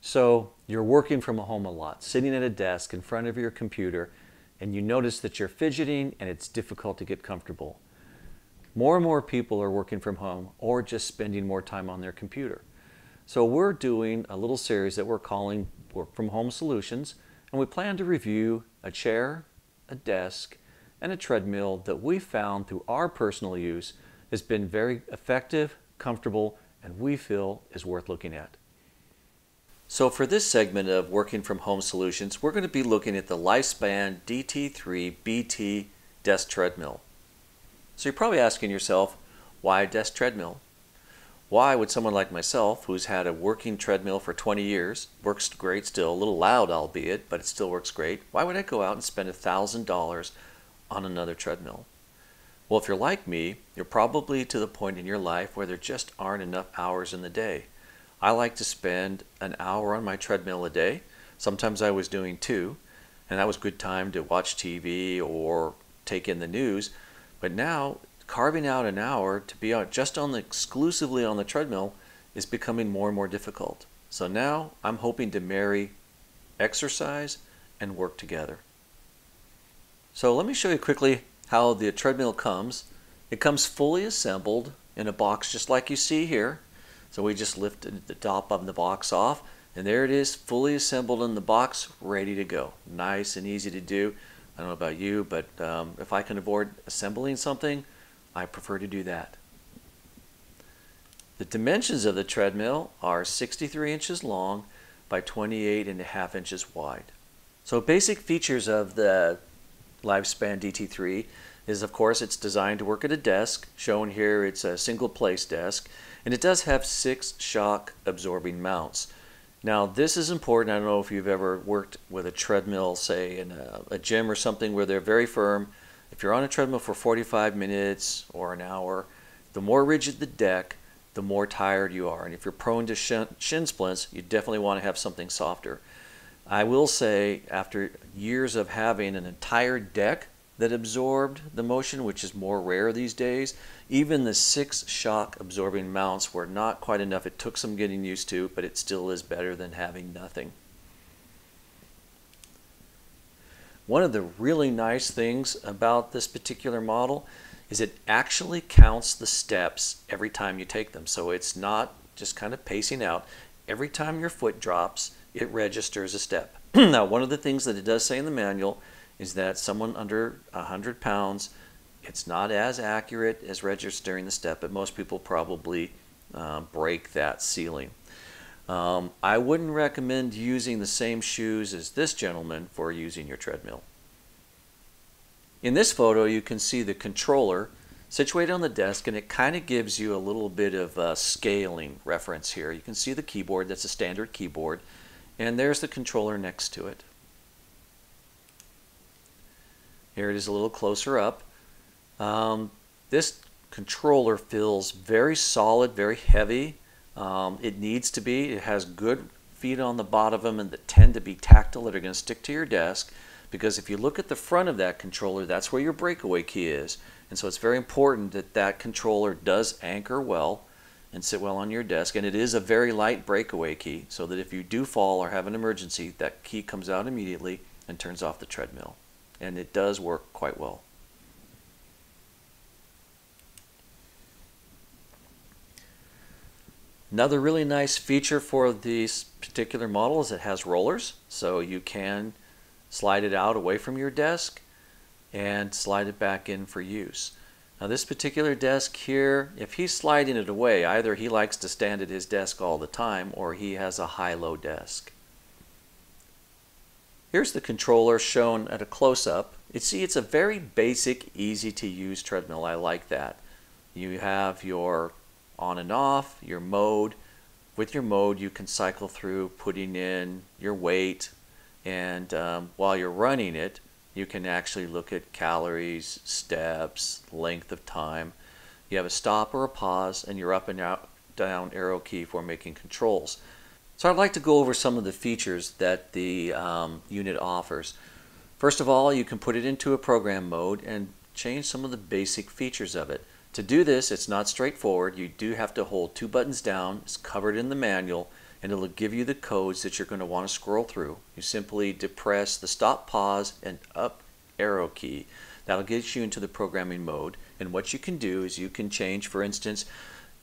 So you're working from home a lot, sitting at a desk in front of your computer, and you notice that you're fidgeting and it's difficult to get comfortable. More and more people are working from home or just spending more time on their computer. So we're doing a little series that we're calling Work from Home Solutions, and we plan to review a chair, a desk, and a treadmill that we found through our personal use has been very effective, comfortable, and we feel is worth looking at. So for this segment of Working from Home Solutions, we're going to be looking at the Lifespan DT3 BT desk treadmill. So you're probably asking yourself, why a desk treadmill? Why would someone like myself, who's had a working treadmill for 20 years, works great still, a little loud albeit, but it still works great, why would I go out and spend $1,000 on another treadmill? Well, if you're like me, you're probably to the point in your life where there just aren't enough hours in the day. I like to spend an hour on my treadmill a day. Sometimes I was doing two, and that was good time to watch TV or take in the news. But now, carving out an hour to be out just on the, exclusively on the treadmill is becoming more and more difficult. So now I'm hoping to marry exercise and work together. So let me show you quickly how the treadmill comes. It comes fully assembled in a box just like you see here. So we just lifted the top of the box off and there it is fully assembled in the box ready to go. Nice and easy to do. I don't know about you but um, if I can avoid assembling something I prefer to do that. The dimensions of the treadmill are 63 inches long by 28 and a half inches wide. So basic features of the Lifespan DT3 is of course it's designed to work at a desk. Shown here it's a single place desk and it does have six shock absorbing mounts. Now this is important. I don't know if you've ever worked with a treadmill say in a, a gym or something where they're very firm. If you're on a treadmill for 45 minutes or an hour, the more rigid the deck, the more tired you are. And if you're prone to shin, shin splints, you definitely want to have something softer. I will say after years of having an entire deck that absorbed the motion, which is more rare these days. Even the six shock absorbing mounts were not quite enough. It took some getting used to, but it still is better than having nothing. One of the really nice things about this particular model is it actually counts the steps every time you take them. So it's not just kind of pacing out. Every time your foot drops, it registers a step. now, one of the things that it does say in the manual is that someone under 100 pounds, it's not as accurate as registering the step, but most people probably uh, break that ceiling. Um, I wouldn't recommend using the same shoes as this gentleman for using your treadmill. In this photo, you can see the controller situated on the desk, and it kind of gives you a little bit of scaling reference here. You can see the keyboard, that's a standard keyboard, and there's the controller next to it. Here it is a little closer up. Um, this controller feels very solid, very heavy. Um, it needs to be. It has good feet on the bottom of them and that tend to be tactile that are going to stick to your desk because if you look at the front of that controller, that's where your breakaway key is. And so it's very important that that controller does anchor well and sit well on your desk. And it is a very light breakaway key so that if you do fall or have an emergency, that key comes out immediately and turns off the treadmill and it does work quite well. Another really nice feature for this particular model is it has rollers, so you can slide it out away from your desk and slide it back in for use. Now this particular desk here, if he's sliding it away, either he likes to stand at his desk all the time or he has a high-low desk. Here's the controller shown at a close-up. You see it's a very basic, easy to use treadmill. I like that. You have your on and off, your mode. With your mode you can cycle through putting in your weight and um, while you're running it you can actually look at calories, steps, length of time. You have a stop or a pause and your up and out, down arrow key for making controls. So I'd like to go over some of the features that the um, unit offers. First of all, you can put it into a program mode and change some of the basic features of it. To do this, it's not straightforward. You do have to hold two buttons down. It's covered in the manual. and it'll give you the codes that you're going to want to scroll through. You simply depress the stop, pause, and up arrow key. That'll get you into the programming mode. And what you can do is you can change, for instance,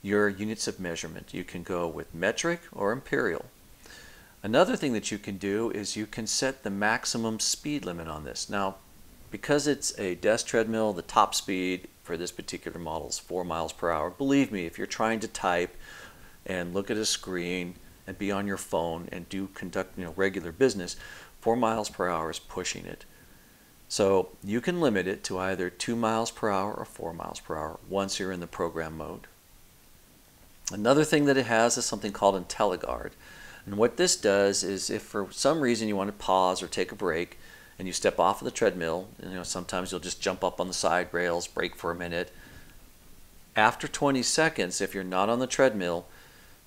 your units of measurement. You can go with metric or imperial. Another thing that you can do is you can set the maximum speed limit on this. Now, because it's a desk treadmill, the top speed for this particular model is 4 miles per hour. Believe me, if you're trying to type and look at a screen and be on your phone and do conduct you know, regular business, 4 miles per hour is pushing it. So you can limit it to either 2 miles per hour or 4 miles per hour once you're in the program mode. Another thing that it has is something called IntelliGuard. And what this does is if for some reason you want to pause or take a break and you step off of the treadmill, you know, sometimes you'll just jump up on the side rails, break for a minute. After 20 seconds, if you're not on the treadmill,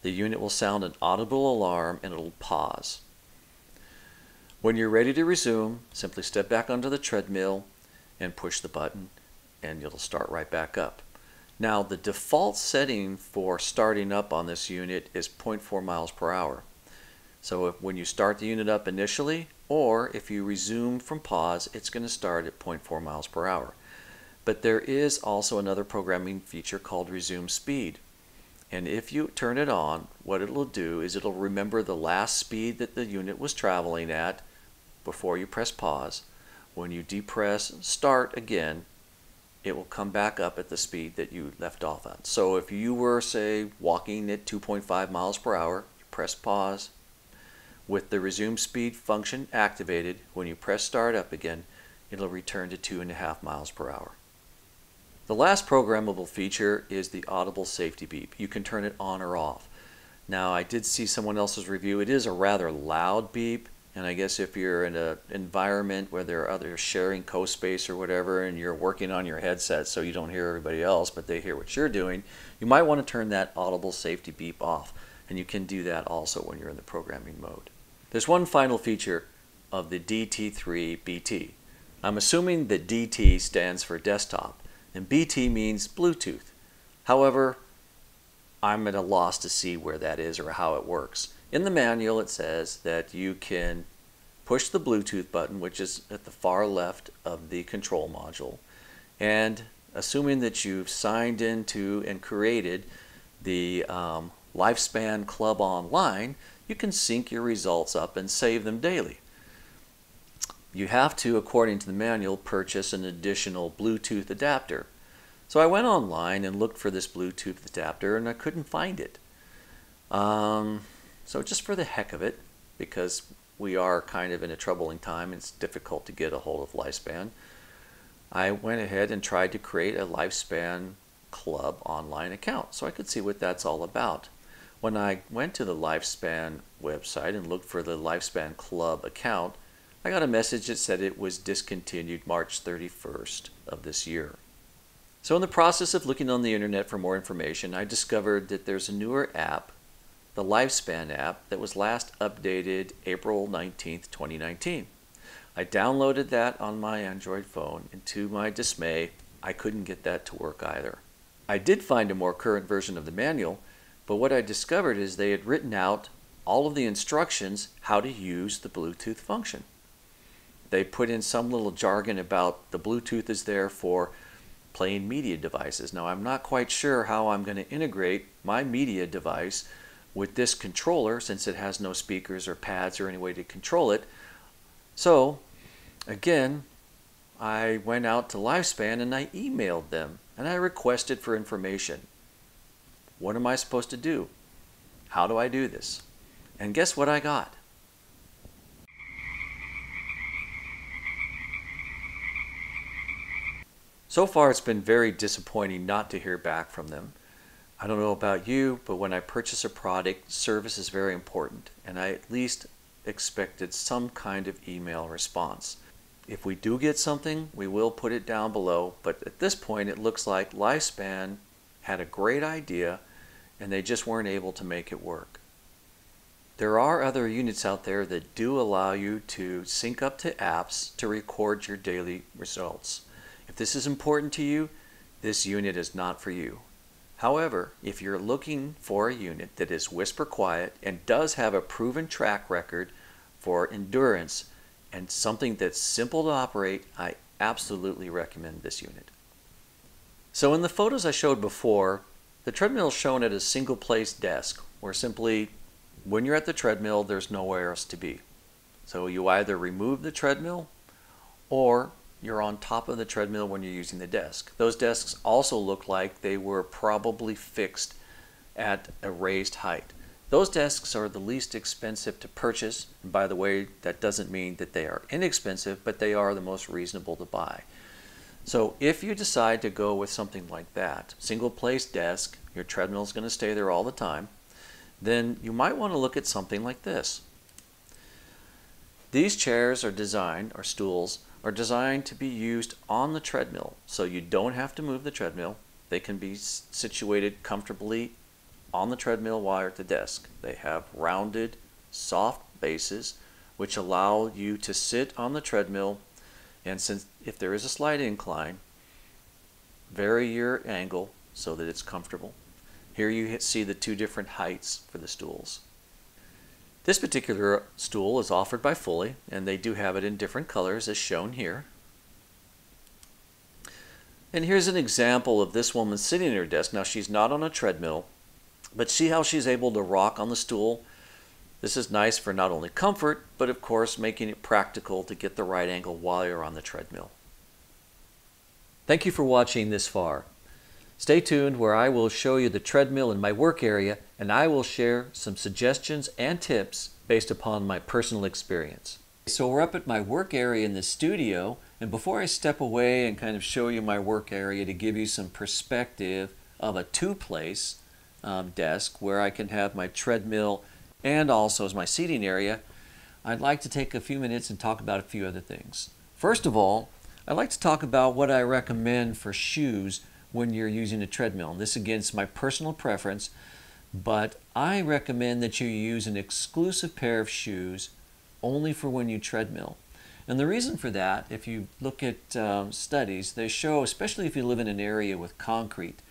the unit will sound an audible alarm and it'll pause. When you're ready to resume, simply step back onto the treadmill and push the button and it'll start right back up. Now the default setting for starting up on this unit is 0.4 miles per hour. So if, when you start the unit up initially, or if you resume from pause, it's going to start at 0.4 miles per hour. But there is also another programming feature called resume speed. And if you turn it on, what it'll do is it'll remember the last speed that the unit was traveling at before you press pause. When you depress start again, it will come back up at the speed that you left off at. So if you were, say, walking at 2.5 miles per hour, you press pause, with the resume speed function activated, when you press start up again, it'll return to 2.5 miles per hour. The last programmable feature is the audible safety beep. You can turn it on or off. Now I did see someone else's review. It is a rather loud beep and I guess if you're in an environment where there are others sharing co-space or whatever and you're working on your headset so you don't hear everybody else but they hear what you're doing, you might want to turn that audible safety beep off. And you can do that also when you're in the programming mode. There's one final feature of the DT3 BT. I'm assuming that DT stands for desktop and BT means Bluetooth. However, I'm at a loss to see where that is or how it works. In the manual it says that you can push the Bluetooth button which is at the far left of the control module and assuming that you've signed into and created the um, Lifespan Club Online you can sync your results up and save them daily. You have to, according to the manual, purchase an additional Bluetooth adapter. So I went online and looked for this Bluetooth adapter and I couldn't find it. Um, so just for the heck of it, because we are kind of in a troubling time, it's difficult to get a hold of Lifespan, I went ahead and tried to create a Lifespan Club online account so I could see what that's all about. When I went to the Lifespan website and looked for the Lifespan Club account, I got a message that said it was discontinued March 31st of this year. So in the process of looking on the internet for more information, I discovered that there's a newer app, the Lifespan app, that was last updated April 19th, 2019. I downloaded that on my Android phone, and to my dismay, I couldn't get that to work either. I did find a more current version of the manual, but what I discovered is they had written out all of the instructions how to use the Bluetooth function. They put in some little jargon about the Bluetooth is there for playing media devices. Now I'm not quite sure how I'm going to integrate my media device with this controller since it has no speakers or pads or any way to control it. So again, I went out to Lifespan and I emailed them and I requested for information. What am I supposed to do? How do I do this? And guess what I got? So far, it's been very disappointing not to hear back from them. I don't know about you, but when I purchase a product, service is very important, and I at least expected some kind of email response. If we do get something, we will put it down below, but at this point, it looks like Lifespan had a great idea and they just weren't able to make it work. There are other units out there that do allow you to sync up to apps to record your daily results. If this is important to you, this unit is not for you. However, if you're looking for a unit that is whisper quiet and does have a proven track record for endurance and something that's simple to operate, I absolutely recommend this unit. So in the photos I showed before, the treadmill is shown at a single place desk where simply when you're at the treadmill, there's nowhere else to be. So you either remove the treadmill or you're on top of the treadmill when you're using the desk. Those desks also look like they were probably fixed at a raised height. Those desks are the least expensive to purchase. And by the way, that doesn't mean that they are inexpensive, but they are the most reasonable to buy. So if you decide to go with something like that, single place desk, your treadmill is going to stay there all the time, then you might want to look at something like this. These chairs are designed, or stools, are designed to be used on the treadmill. So you don't have to move the treadmill. They can be situated comfortably on the treadmill while at the desk. They have rounded, soft bases which allow you to sit on the treadmill and since if there is a slight incline, vary your angle so that it's comfortable. Here you see the two different heights for the stools. This particular stool is offered by Fully, and they do have it in different colors as shown here. And here's an example of this woman sitting at her desk. Now she's not on a treadmill, but see how she's able to rock on the stool? This is nice for not only comfort, but of course making it practical to get the right angle while you're on the treadmill. Thank you for watching this far. Stay tuned where I will show you the treadmill in my work area and I will share some suggestions and tips based upon my personal experience. So we're up at my work area in the studio and before I step away and kind of show you my work area to give you some perspective of a two-place um, desk where I can have my treadmill and also as my seating area, I'd like to take a few minutes and talk about a few other things. First of all, I'd like to talk about what I recommend for shoes when you're using a treadmill. And this again is my personal preference, but I recommend that you use an exclusive pair of shoes only for when you treadmill. And the reason for that, if you look at um, studies, they show, especially if you live in an area with concrete,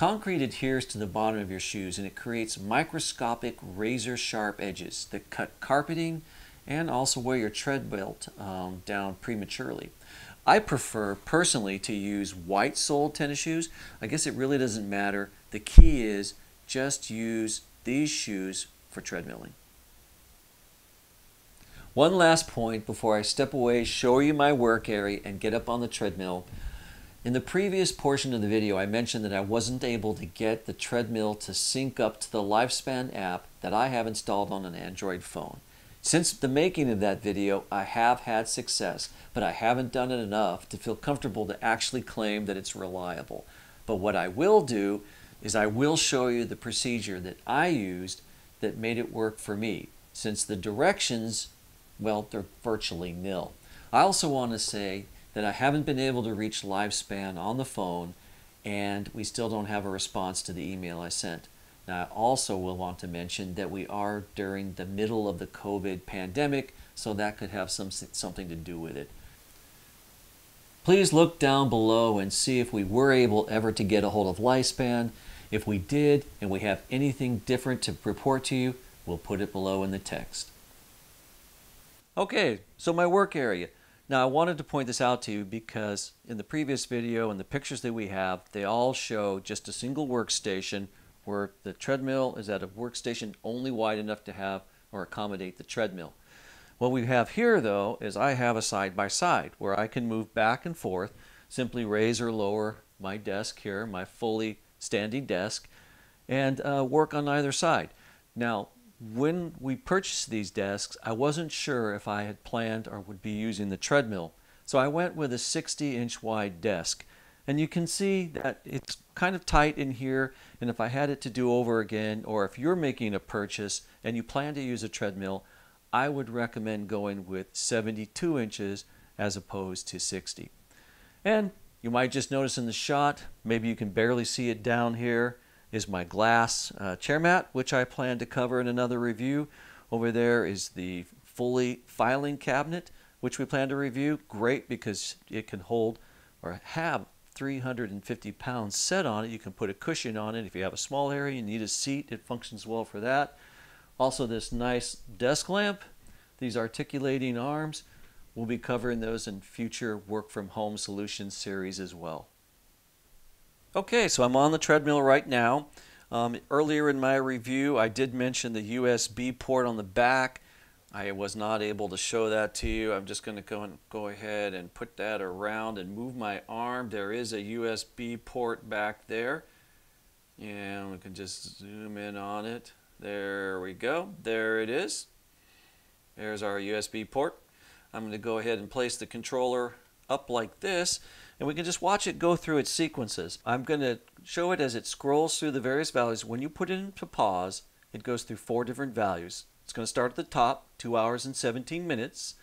Concrete adheres to the bottom of your shoes and it creates microscopic razor sharp edges that cut carpeting and also wear your tread belt um, down prematurely. I prefer personally to use white sole tennis shoes. I guess it really doesn't matter. The key is just use these shoes for treadmilling. One last point before I step away, show you my work area and get up on the treadmill. In the previous portion of the video, I mentioned that I wasn't able to get the treadmill to sync up to the Lifespan app that I have installed on an Android phone. Since the making of that video, I have had success, but I haven't done it enough to feel comfortable to actually claim that it's reliable. But what I will do is I will show you the procedure that I used that made it work for me, since the directions, well, they're virtually nil. I also want to say that I haven't been able to reach Lifespan on the phone and we still don't have a response to the email I sent. I also will want to mention that we are during the middle of the COVID pandemic, so that could have some, something to do with it. Please look down below and see if we were able ever to get a hold of Lifespan. If we did and we have anything different to report to you, we'll put it below in the text. Okay, so my work area. Now I wanted to point this out to you because in the previous video and the pictures that we have, they all show just a single workstation where the treadmill is at a workstation only wide enough to have or accommodate the treadmill. What we have here though is I have a side by side where I can move back and forth, simply raise or lower my desk here, my fully standing desk, and uh, work on either side. Now when we purchased these desks, I wasn't sure if I had planned or would be using the treadmill. So I went with a 60 inch wide desk. And you can see that it's kind of tight in here. And if I had it to do over again, or if you're making a purchase and you plan to use a treadmill, I would recommend going with 72 inches as opposed to 60. And you might just notice in the shot, maybe you can barely see it down here is my glass uh, chair mat, which I plan to cover in another review. Over there is the fully filing cabinet, which we plan to review. Great because it can hold or have 350 pounds set on it. You can put a cushion on it. If you have a small area, you need a seat, it functions well for that. Also this nice desk lamp, these articulating arms. We'll be covering those in future work from home solutions series as well. Okay, so I'm on the treadmill right now. Um, earlier in my review, I did mention the USB port on the back. I was not able to show that to you. I'm just going to go and go ahead and put that around and move my arm. There is a USB port back there. And we can just zoom in on it. There we go. There it is. There's our USB port. I'm going to go ahead and place the controller up like this and we can just watch it go through its sequences. I'm going to show it as it scrolls through the various values. When you put it into pause, it goes through four different values. It's going to start at the top, 2 hours and 17 minutes.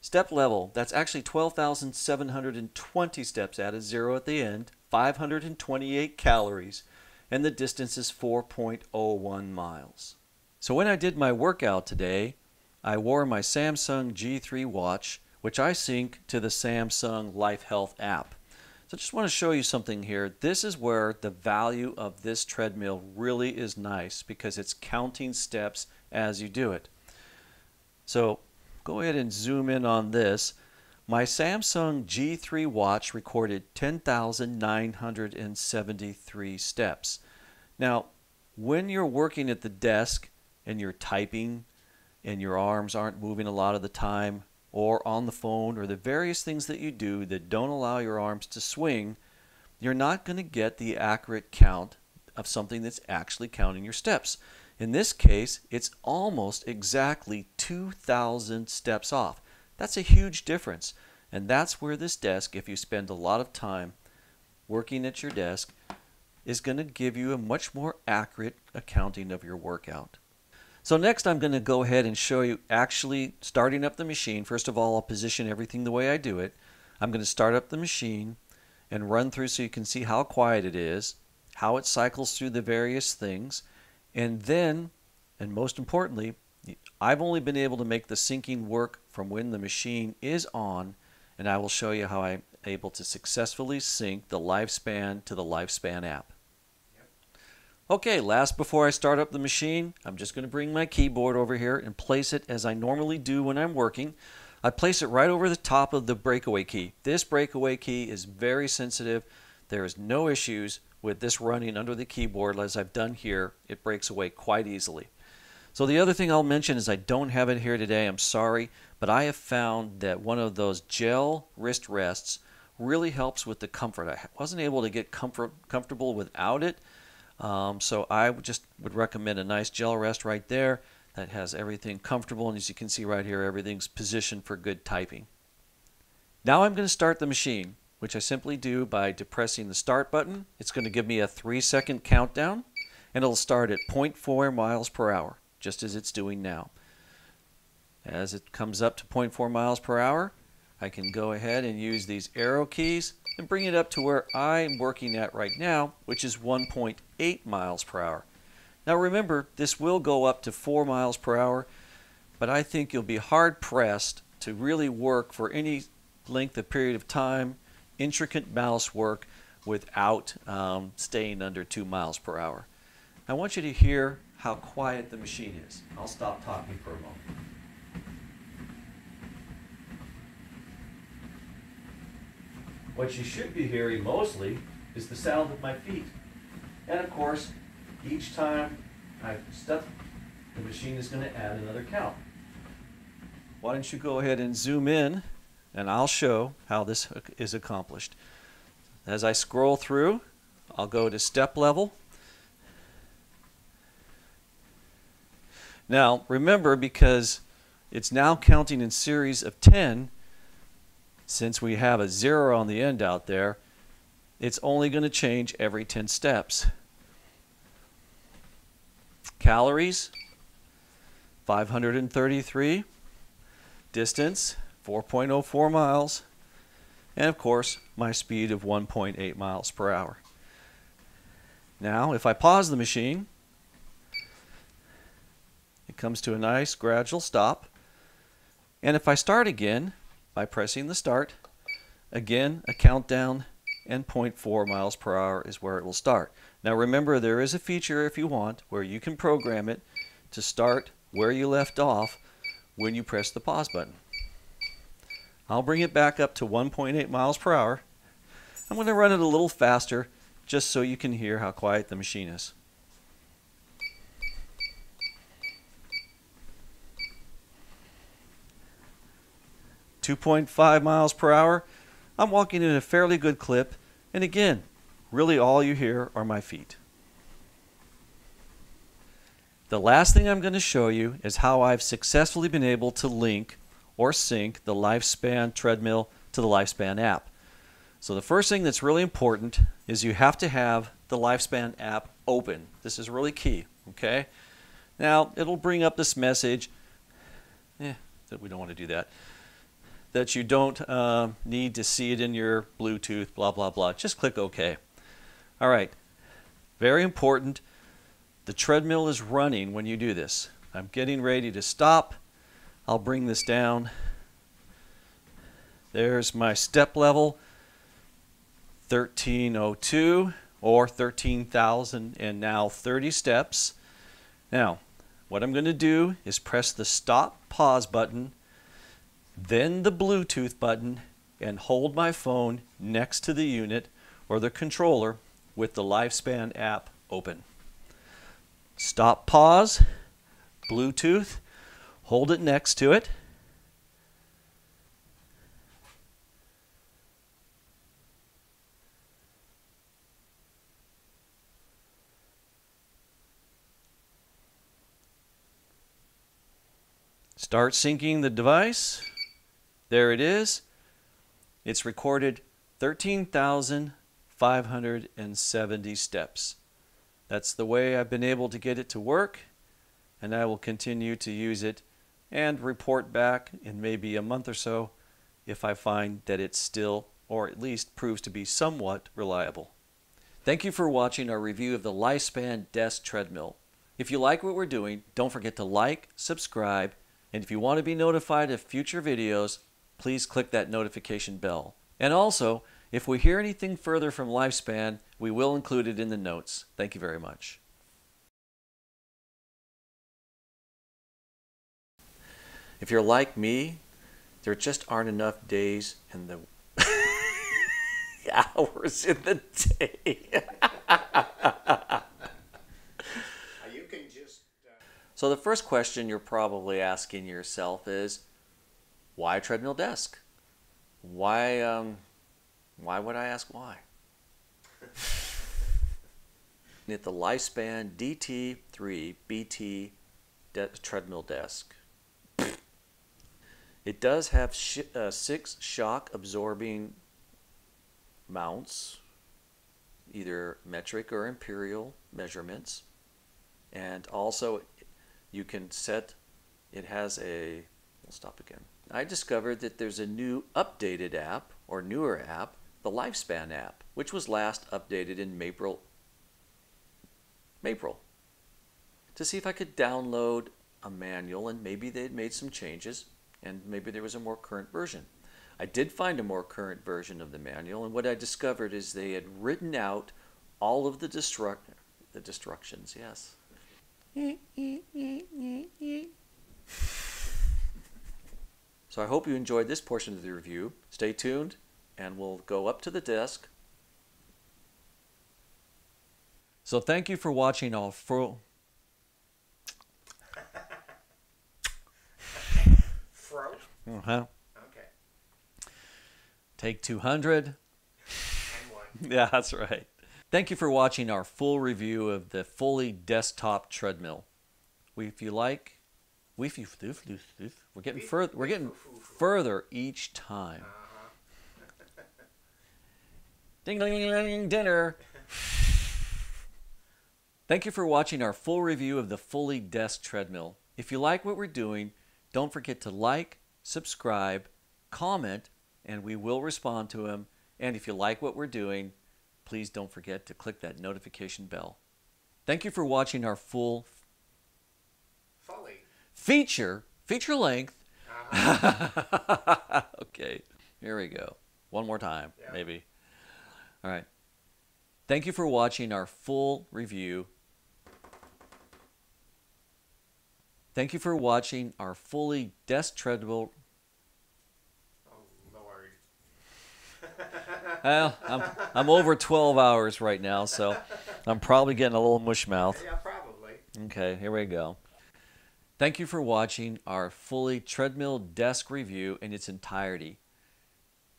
Step level, that's actually 12,720 steps added, zero at the end, 528 calories, and the distance is 4.01 miles. So when I did my workout today, I wore my Samsung G3 watch, which I sync to the Samsung Life Health app. So I just want to show you something here. This is where the value of this treadmill really is nice because it's counting steps as you do it. So go ahead and zoom in on this. My Samsung G3 watch recorded 10,973 steps. Now, when you're working at the desk and you're typing and your arms aren't moving a lot of the time, or on the phone or the various things that you do that don't allow your arms to swing, you're not going to get the accurate count of something that's actually counting your steps. In this case, it's almost exactly 2,000 steps off. That's a huge difference. And that's where this desk, if you spend a lot of time working at your desk, is going to give you a much more accurate accounting of your workout. So next I'm going to go ahead and show you actually starting up the machine. First of all, I'll position everything the way I do it. I'm going to start up the machine and run through so you can see how quiet it is, how it cycles through the various things, and then, and most importantly, I've only been able to make the syncing work from when the machine is on, and I will show you how I'm able to successfully sync the Lifespan to the Lifespan app. Okay, last before I start up the machine, I'm just going to bring my keyboard over here and place it as I normally do when I'm working. I place it right over the top of the breakaway key. This breakaway key is very sensitive. There is no issues with this running under the keyboard as I've done here. It breaks away quite easily. So the other thing I'll mention is I don't have it here today. I'm sorry, but I have found that one of those gel wrist rests really helps with the comfort. I wasn't able to get comfort comfortable without it. Um, so I just would recommend a nice gel rest right there that has everything comfortable and as you can see right here everything's positioned for good typing. Now I'm going to start the machine which I simply do by depressing the start button. It's going to give me a three second countdown and it'll start at 0.4 miles per hour just as it's doing now. As it comes up to 0.4 miles per hour I can go ahead and use these arrow keys and bring it up to where I'm working at right now, which is 1.8 miles per hour. Now remember, this will go up to 4 miles per hour, but I think you'll be hard pressed to really work for any length of period of time, intricate mouse work, without um, staying under 2 miles per hour. I want you to hear how quiet the machine is. I'll stop talking for a moment. What you should be hearing mostly is the sound of my feet. And of course, each time I step, the machine is going to add another count. Why don't you go ahead and zoom in and I'll show how this is accomplished. As I scroll through, I'll go to step level. Now, remember, because it's now counting in series of 10, since we have a zero on the end out there, it's only going to change every 10 steps. Calories, 533. Distance, 4.04 miles. And of course, my speed of 1.8 miles per hour. Now, if I pause the machine, it comes to a nice gradual stop. And if I start again, by pressing the start. Again, a countdown and 0.4 miles per hour is where it will start. Now remember there is a feature if you want where you can program it to start where you left off when you press the pause button. I'll bring it back up to 1.8 miles per hour. I'm going to run it a little faster just so you can hear how quiet the machine is. 2.5 miles per hour. I'm walking in a fairly good clip, and again, really all you hear are my feet. The last thing I'm going to show you is how I've successfully been able to link or sync the Lifespan treadmill to the Lifespan app. So the first thing that's really important is you have to have the Lifespan app open. This is really key, okay? Now, it'll bring up this message. Eh, that we don't want to do that that you don't uh, need to see it in your Bluetooth, blah, blah, blah. Just click OK. All right. Very important. The treadmill is running when you do this. I'm getting ready to stop. I'll bring this down. There's my step level, 1302 or 13,000 and now 30 steps. Now, what I'm going to do is press the stop pause button then the Bluetooth button, and hold my phone next to the unit or the controller with the Lifespan app open. Stop pause, Bluetooth, hold it next to it. Start syncing the device. There it is. It's recorded 13,570 steps. That's the way I've been able to get it to work, and I will continue to use it and report back in maybe a month or so if I find that it's still, or at least proves to be somewhat reliable. Thank you for watching our review of the Lifespan Desk Treadmill. If you like what we're doing, don't forget to like, subscribe, and if you want to be notified of future videos, please click that notification bell. And also, if we hear anything further from Lifespan, we will include it in the notes. Thank you very much. If you're like me, there just aren't enough days in the hours in the day. just, uh... So the first question you're probably asking yourself is, why a treadmill desk? Why, um, why would I ask why? At the Lifespan DT3 BT de treadmill desk. It does have sh uh, six shock absorbing mounts, either metric or imperial measurements. And also you can set, it has a, we'll stop again. I discovered that there's a new updated app or newer app, the Lifespan app, which was last updated in April, April, to see if I could download a manual and maybe they'd made some changes and maybe there was a more current version. I did find a more current version of the manual and what I discovered is they had written out all of the destruct the destructions, yes. So I hope you enjoyed this portion of the review. Stay tuned and we'll go up to the desk. So thank you for watching all full... Fro? Uh-huh. Okay. Take 200. yeah, that's right. Thank you for watching our full review of the fully desktop treadmill. We, If you like, we're getting further. We're getting further each time. Uh-huh. Ding ding ding ding dinner. Thank you for watching our full review of the Fully Desk Treadmill. If you like what we're doing, don't forget to like, subscribe, comment, and we will respond to them. And if you like what we're doing, please don't forget to click that notification bell. Thank you for watching our full feature, feature length. Okay, here we go. One more time, yeah. maybe. All right. Thank you for watching our full review. Thank you for watching our fully desk treadmill. Oh Lord. Well, I'm, I'm over 12 hours right now, so I'm probably getting a little mush mouth. Yeah, probably. Okay, here we go. Thank you for watching our fully treadmill desk review in its entirety.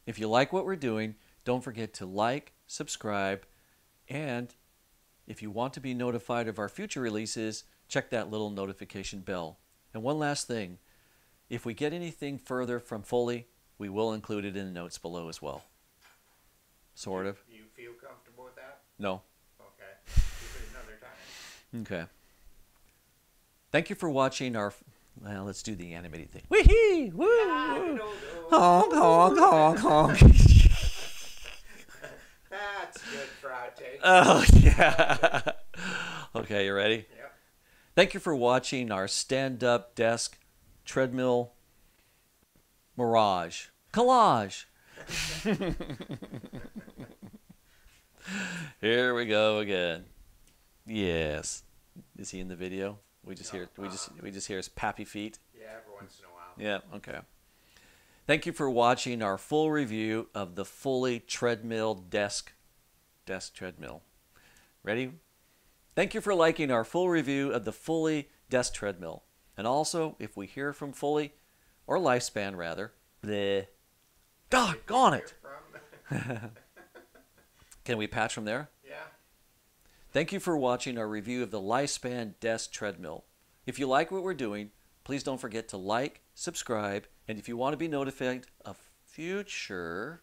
If you like what we're doing, don't forget to like, subscribe, and if you want to be notified of our future releases, check that little notification bell. And one last thing if we get anything further from Foley, we will include it in the notes below as well. Sort of. Do You feel comfortable with that? No. Okay. Keep it another time. Okay. Thank you for watching our. Well, let's do the animated thing. Wee Woo! woo. Honk, honk, honk, honk. That's good for outtake. oh, yeah. okay, you ready? yep. Thank you for watching our stand up desk treadmill mirage collage. Here we go again. Yes. Is he in the video? We just hear we just uh, we just hear his pappy feet. Yeah, every once in a while. Yeah, okay. Thank you for watching our full review of the fully treadmill desk desk treadmill. Ready? Thank you for liking our full review of the fully desk treadmill. And also, if we hear from Fully or Lifespan rather, bleh. Doggone it. Can we patch from there? Thank you for watching our review of the Lifespan Desk Treadmill. If you like what we're doing, please don't forget to like, subscribe, and if you want to be notified of future